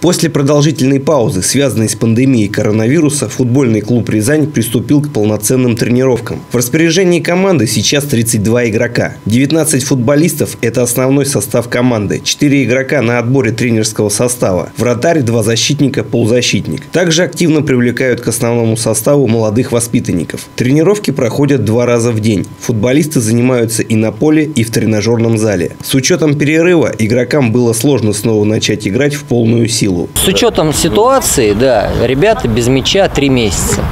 После продолжительной паузы, связанной с пандемией коронавируса, футбольный клуб «Рязань» приступил к полноценным тренировкам. В распоряжении команды сейчас 32 игрока. 19 футболистов – это основной состав команды. 4 игрока на отборе тренерского состава. Вратарь, два защитника, полузащитник. Также активно привлекают к основному составу молодых воспитанников. Тренировки проходят два раза в день. Футболисты занимаются и на поле, и в тренажерном зале. С учетом перерыва игрокам было сложно снова начать играть в полную силу силу. С учетом ситуации, да, ребята без мяча три месяца.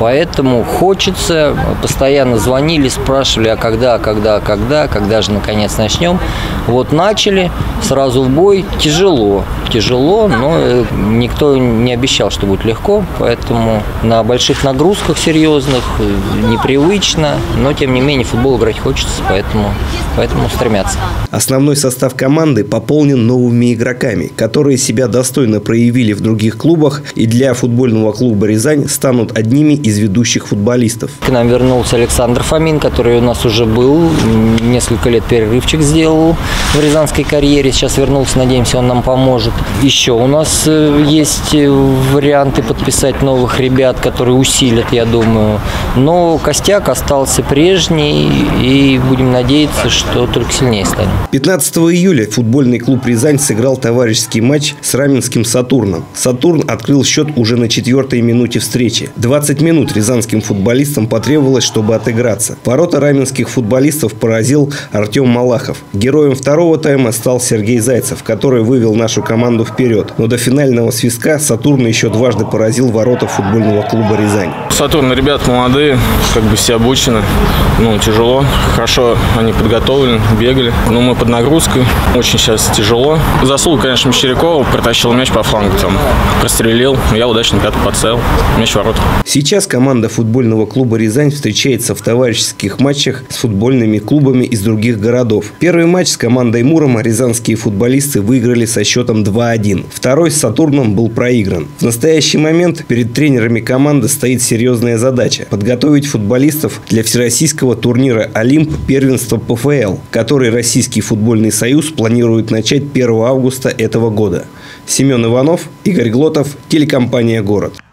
Поэтому хочется, постоянно звонили, спрашивали, а когда, когда, когда, когда же наконец начнем. Вот начали, сразу в бой. Тяжело, тяжело, но э, никто не обещал, что будет легко. Поэтому на больших нагрузках серьезных, э, непривычно, но тем не менее футбол играть хочется, поэтому, поэтому стремятся. Основной состав команды пополнен новыми игроками, которые себя достойно проявили в других клубах и для футбольного клуба «Рязань» станут одними из ведущих футболистов. К нам вернулся Александр Фомин, который у нас уже был, несколько лет перерывчик сделал в рязанской карьере. Сейчас вернулся, надеемся, он нам поможет. Еще у нас э, есть варианты подписать новых ребят, которые усилят, я думаю. Но костяк остался прежний, и будем надеяться, что только сильнее станем. 15 июля футбольный клуб «Рязань» сыграл товарищеский матч с Раменским «Сатурном». «Сатурн» открыл счет уже на четвертой минуте встречи. 20 минут минут рязанским футболистам потребовалось, чтобы отыграться. Ворота раменских футболистов поразил Артем Малахов. Героем второго тайма стал Сергей Зайцев, который вывел нашу команду вперед. Но до финального свистка Сатурн еще дважды поразил ворота футбольного клуба «Рязань». Сатурн, ребят молодые, как бы все обучены. Ну, тяжело. Хорошо они подготовлены, бегали. Но мы под нагрузкой. Очень сейчас тяжело. Заслуг, конечно, Мещерякова. Притащил мяч по флангу там. Прострелил. Я удачно пятый подцел. Мяч в ворот. Сейчас команда футбольного клуба «Рязань» встречается в товарищеских матчах с футбольными клубами из других городов. Первый матч с командой Мурома рязанские футболисты выиграли со счетом 2-1. Второй с «Сатурном» был проигран. В настоящий момент перед тренерами команды стоит серьезная задача – подготовить футболистов для всероссийского турнира «Олимп» первенства ПФЛ, который Российский футбольный союз планирует начать 1 августа этого года. Семен Иванов, Игорь Глотов, телекомпания «Город».